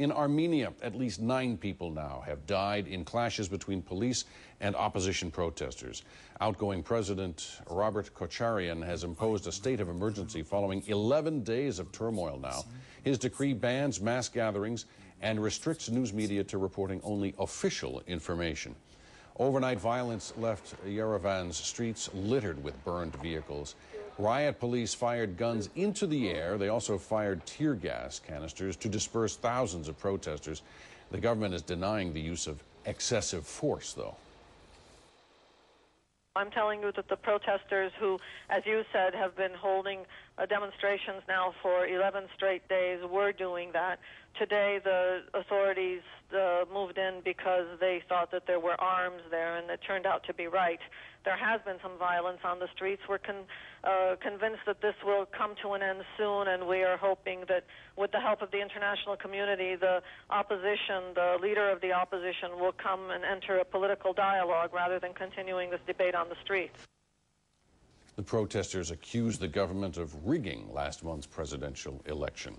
In Armenia, at least nine people now have died in clashes between police and opposition protesters. Outgoing President Robert Kocharyan has imposed a state of emergency following 11 days of turmoil now. His decree bans mass gatherings and restricts news media to reporting only official information. Overnight violence left Yerevan's streets littered with burned vehicles. Riot police fired guns into the air. They also fired tear gas canisters to disperse thousands of protesters. The government is denying the use of excessive force, though. I'm telling you that the protesters who, as you said, have been holding uh, demonstrations now for 11 straight days were doing that. Today, the authorities moved in because they thought that there were arms there, and it turned out to be right. There has been some violence on the streets. We're con- uh, convinced that this will come to an end soon, and we are hoping that with the help of the international community, the opposition, the leader of the opposition, will come and enter a political dialogue rather than continuing this debate on the streets. The protesters accused the government of rigging last month's presidential election.